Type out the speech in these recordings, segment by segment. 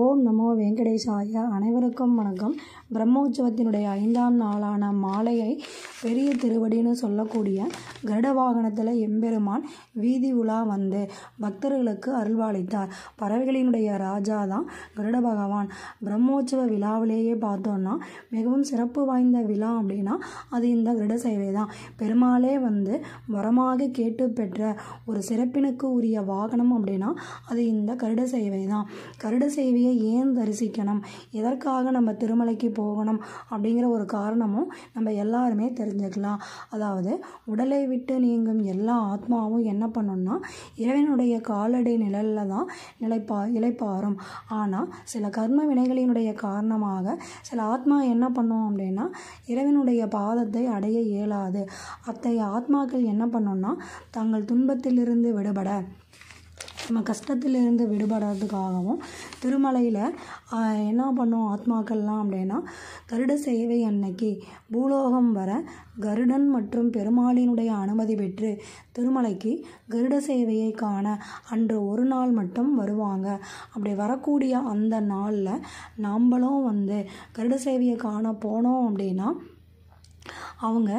ஓம் நமோ வெங்கடேசாய அனைவருக்கும் வணக்கம். பிரம்மோற்சவத்தினுடைய ஐந்தாம் நாளான மாலையை பெரிய திருவடின்னு சொல்லக்கூடிய கருட வாகனத்தில் எம்பெருமான் வீதி உலா வந்து பக்தர்களுக்கு அருள்வாளித்தார். பறவைகளினுடைய ராஜா தான் கருட பகவான். பிரம்மோற்சவ விழாவிலேயே பார்த்தோன்னா மிகவும் சிறப்பு வாய்ந்த விழா அப்படின்னா அது இந்த கருட சேவை தான். பெருமாளே வந்து வரமாக கேட்டு பெற்ற ஒரு சிறப்பினுக்கு உரிய வாகனம் அப்படின்னா அது இந்த கருட சேவை தான். கருட சேவையை ஏன் தரிசிக்கணும்? எதற்காக நம்ம திருமலைக்கு போகணும்? அப்படிங்கிற ஒரு காரணமும் நம்ம எல்லாருமே தெரிஞ்சுக்கலாம். அதாவது உடலை விட்டு நீங்கும் எல்லா ஆத்மாவும் என்ன பண்ணணும்னா இறைவனுடைய காலடி நிழலில் தான் நிலைப்பா இலைப்பாரும். ஆனால் சில கர்ம வினைகளினுடைய காரணமாக சில ஆத்மா என்ன பண்ணும் அப்படின்னா இறைவனுடைய பாதத்தை அடைய இயலாது. அத்தகைய ஆத்மாக்கள் என்ன பண்ணும்னா தங்கள் துன்பத்திலிருந்து விடுபட நம்ம கஷ்டத்திலிருந்து விடுபடுறதுக்காகவும் திருமலையில் என்ன பண்ணும் ஆத்மாக்கள்லாம் அப்படின்னா கருட சேவை அன்னைக்கு பூலோகம் வர கருடன் மற்றும் பெருமாளினுடைய அனுமதி பெற்று திருமலைக்கு கருட சேவையை காண அன்று ஒரு நாள் மட்டும் வருவாங்க. அப்படி வரக்கூடிய அந்த நாளில் நாம்பளும் வந்து கருட சேவையை காண போனோம் அப்படின்னா அவங்க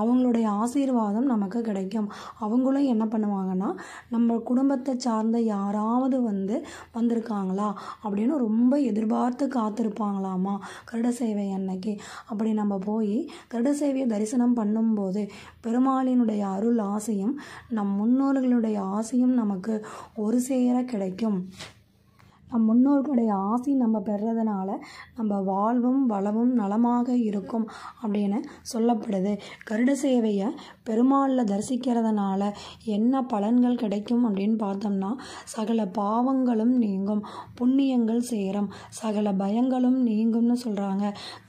அவங்களுடைய ஆசீர்வாதம் நமக்கு கிடைக்கும். அவங்களும் என்ன பண்ணுவாங்கன்னா நம்ம குடும்பத்தை சார்ந்த யாராவது வந்து வந்திருக்காங்களா அப்படின்னு ரொம்ப எதிர்பார்த்து காத்திருப்பாங்களாமா கருட சேவை அன்னைக்கு. அப்படி நம்ம போய் கருட சேவையை தரிசனம் பண்ணும்போது பெருமாளினுடைய அருள் ஆசையும் நம் முன்னோர்களுடைய ஆசையும் நமக்கு ஒரு சேர கிடைக்கும். நம் முன்னோர்களுடைய ஆசி நம்ம பெறதுனால நம்ம வாழ்வும் வளமும் நலமாக இருக்கும் அப்படின்னு சொல்லப்படுது. கருட சேவையை பெருமாளில் தரிசிக்கிறதுனால என்ன பலன்கள் கிடைக்கும் அப்படின்னு பார்த்தோம்னா சகல பாவங்களும் நீங்கும் புண்ணியங்கள் சேரும் சகல பயங்களும் நீங்கும்னு சொல்கிறாங்க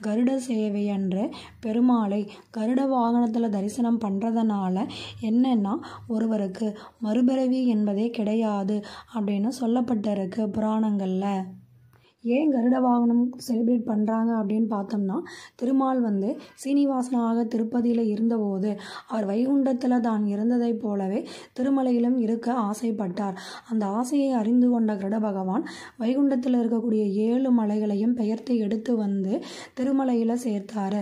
கருட சேவை என்று பெருமாளை கருட வாகனத்தில் தரிசனம் பண்ணுறதுனால என்னென்னா ஒருவருக்கு மறுபிறவி என்பதே கிடையாது அப்படின்னு சொல்லப்பட்டிருக்கு புராணங்கள். புராணங்களில் ஏன் கருட வாகனம் செலிப்ரேட் பண்ணுறாங்க அப்படின்னு பார்த்தோம்னா திருமால் வந்து சீனிவாசனாக திருப்பதியில் இருந்தபோது அவர் வைகுண்டத்தில் தான் இருந்ததைப் போலவே திருமலையிலும் இருக்க ஆசைப்பட்டார். அந்த ஆசையை அறிந்து கொண்ட கருட பகவான் வைகுண்டத்தில் இருக்கக்கூடிய ஏழு மலைகளையும் பெயர்த்து எடுத்து வந்து திருமலையில் சேர்த்தார்.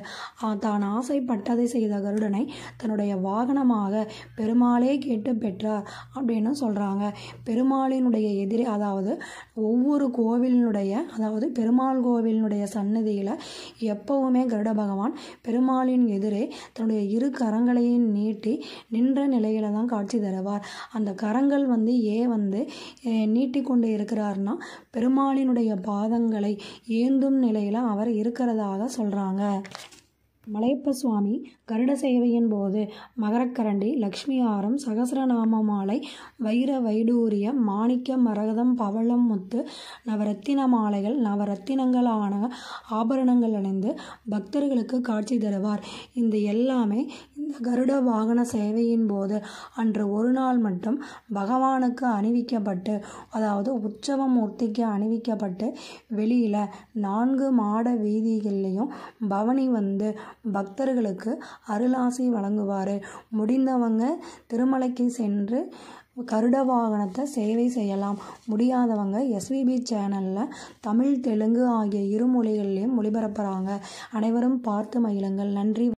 தான் ஆசைப்பட்டதை செய்த கருடனை தன்னுடைய வாகனமாக பெருமாளே கேட்டு பெற்றார் அப்படின்னு சொல்கிறாங்க பெருமாளினுடைய எதிரி அதாவது ஒவ்வொரு கோவிலினுடைய அதாவது பெருமாள் கோவிலினுடைய சன்னதியில் எப்போவுமே கருட பகவான் பெருமாளின் எதிரே தன்னுடைய இரு கரங்களையும் நீட்டி நின்ற நிலையில தான் காட்சி தருவார். அந்த கரங்கள் வந்து ஏன் வந்து நீட்டி கொண்டு இருக்கிறார்னா பெருமாளினுடைய பாதங்களை ஏந்தும் நிலையில் அவர் இருக்கிறதாக சொல்கிறாங்க மலையப்ப சுவாமி கருட சேவையின் போது மகரக்கரண்டி லக்ஷ்மி ஆரம் சகசரநாம மாலை வைர வைடூரிய மாணிக்க மரகதம் பவளம் முத்து நவரத்தின மாலைகள் நவரத்தினங்களான ஆபரணங்கள் அணிந்து பக்தர்களுக்கு காட்சி தருவார். இந்த எல்லாமே இந்த கருட வாகன சேவையின் போது அன்று ஒரு நாள் மட்டும் பகவானுக்கு அணிவிக்கப்பட்டு அதாவது உற்சவ மூர்த்திக்கு அணிவிக்கப்பட்டு வெளியில் நான்கு மாட வீதிகள்லேயும் பவனி வந்து பக்தர்களுக்கு அருளாசி வழங்குவார். முடிந்தவங்க திருமலைக்கு சென்று கருட வாகனத்தை சேவை செய்யலாம். முடியாதவங்க எஸ்விபி சேனலில் தமிழ் தெலுங்கு ஆகிய இரு மொழிகள்லையும் ஒளிபரப்புகிறாங்க அனைவரும் பார்த்து மகிழுங்கள். நன்றி.